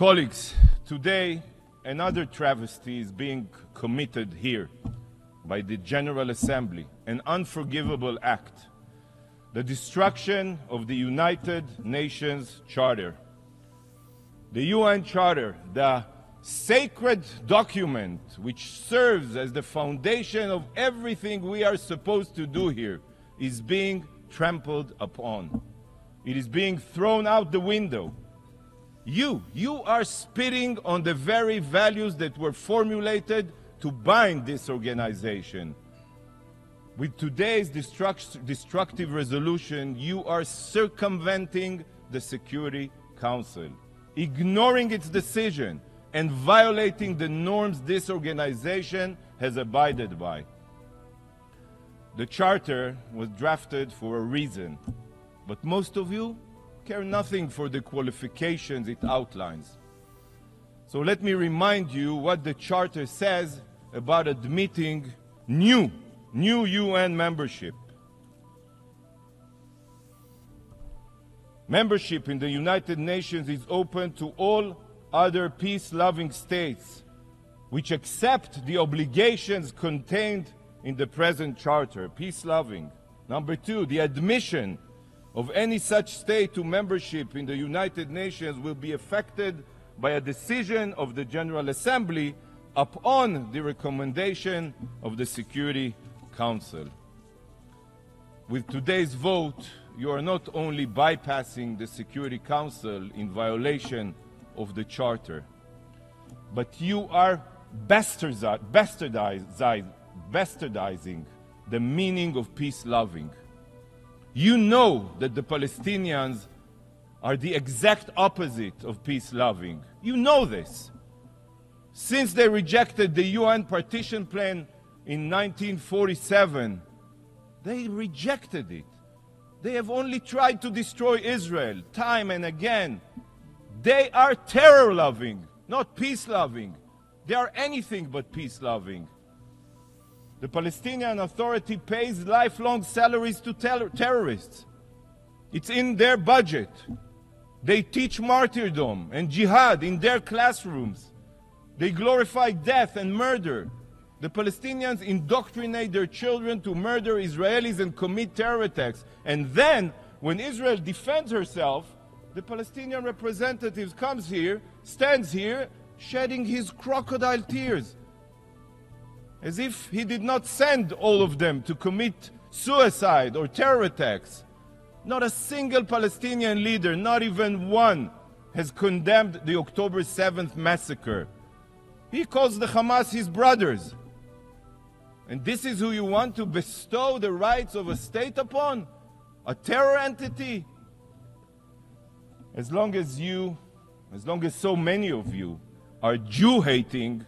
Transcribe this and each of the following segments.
Colleagues, today another travesty is being committed here by the General Assembly, an unforgivable act the destruction of the United Nations Charter. The UN Charter, the sacred document which serves as the foundation of everything we are supposed to do here, is being trampled upon. It is being thrown out the window. You, you are spitting on the very values that were formulated to bind this organization. With today's destruct destructive resolution, you are circumventing the Security Council, ignoring its decision, and violating the norms this organization has abided by. The Charter was drafted for a reason, but most of you care nothing for the qualifications it outlines. So let me remind you what the Charter says about admitting new new UN membership. Membership in the United Nations is open to all other peace loving states which accept the obligations contained in the present charter, peace loving. Number two, the admission of any such state to membership in the United Nations will be affected by a decision of the General Assembly upon the recommendation of the Security Council. With today's vote, you are not only bypassing the Security Council in violation of the Charter, but you are bastardizing the meaning of peace loving. You know that the Palestinians are the exact opposite of peace loving. You know this. Since they rejected the UN partition plan in 1947, they rejected it. They have only tried to destroy Israel time and again. They are terror loving, not peace loving. They are anything but peace loving. The Palestinian Authority pays lifelong salaries to ter terrorists. It's in their budget. They teach martyrdom and jihad in their classrooms. They glorify death and murder. The Palestinians indoctrinate their children to murder Israelis and commit terror attacks. And then, when Israel defends herself, the Palestinian representative comes here, stands here, shedding his crocodile tears. As if he did not send all of them to commit suicide or terror attacks. Not a single Palestinian leader, not even one, has condemned the October 7th massacre. He calls the Hamas his brothers. And this is who you want to bestow the rights of a state upon? A terror entity? As long as you, as long as so many of you are Jew hating,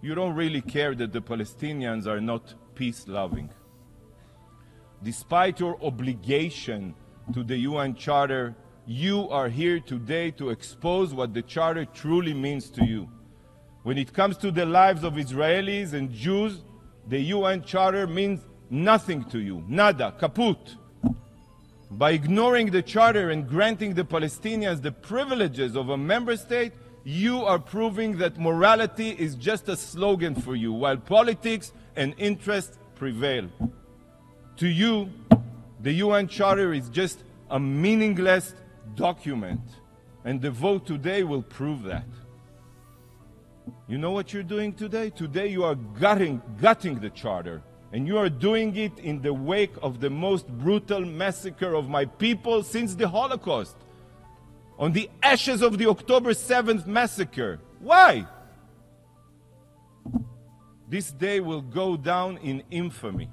you don't really care that the Palestinians are not peace loving. Despite your obligation to the UN Charter, you are here today to expose what the Charter truly means to you. When it comes to the lives of Israelis and Jews, the UN Charter means nothing to you. Nada, kaput. By ignoring the Charter and granting the Palestinians the privileges of a member state, you are proving that morality is just a slogan for you, while politics and interest prevail. To you, the UN Charter is just a meaningless document, and the vote today will prove that. You know what you're doing today? Today you are gutting, gutting the charter. And you are doing it in the wake of the most brutal massacre of my people since the Holocaust. On the ashes of the October 7th massacre. Why? This day will go down in infamy.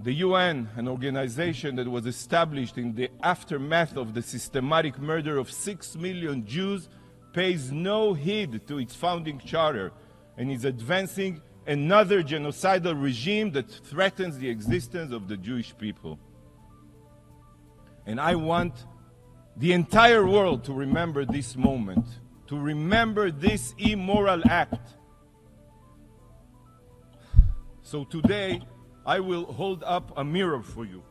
The UN, an organization that was established in the aftermath of the systematic murder of six million Jews, pays no heed to its founding charter and is advancing another genocidal regime that threatens the existence of the Jewish people. And I want the entire world to remember this moment, to remember this immoral act. So today, I will hold up a mirror for you.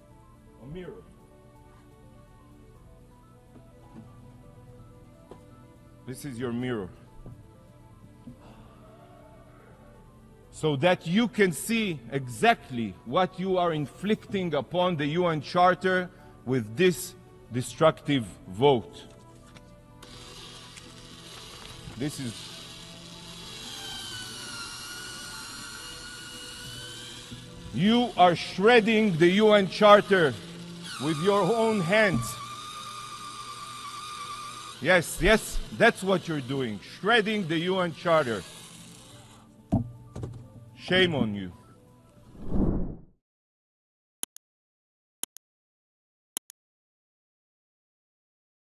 A mirror. This is your mirror. So that you can see exactly what you are inflicting upon the UN Charter with this destructive vote. This is You are shredding the UN Charter with your own hands. Yes, yes, that's what you're doing. Shredding the UN Charter. Shame on you.